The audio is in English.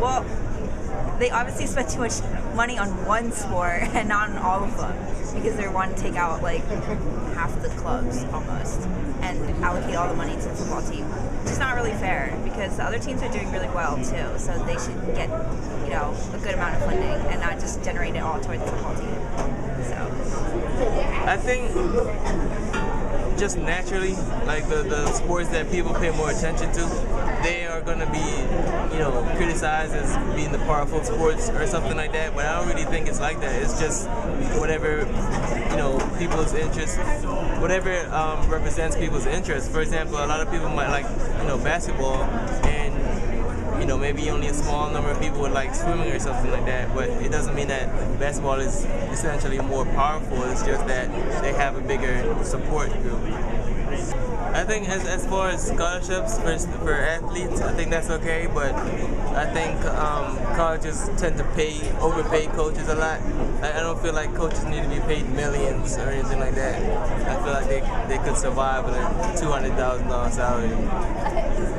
Well, they obviously spend too much money on one sport and not on all of them because they want to take out like half the clubs almost and allocate all the money to the football team. It's not really fair because the other teams are doing really well too, so they should get you know a good amount of funding and not just generate it all towards the football team. So I think just naturally, like the, the sports that people pay more attention to, they are going to be, you know, criticized as being the powerful sports or something like that. But I don't really think it's like that. It's just whatever, you know, people's interest, whatever um, represents people's interest. For example, a lot of people might like, you know, basketball you know, maybe only a small number of people would like swimming or something like that, but it doesn't mean that basketball is essentially more powerful. It's just that they have a bigger support group. I think as, as far as scholarships for, for athletes, I think that's okay, but I think um, colleges tend to pay, overpay coaches a lot. I, I don't feel like coaches need to be paid millions or anything like that. I feel like they, they could survive with a $200,000 salary.